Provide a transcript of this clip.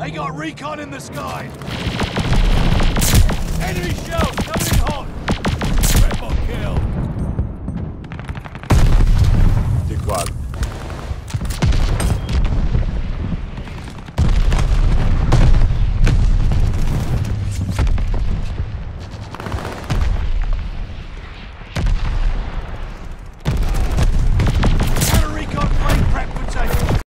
They got recon in the sky!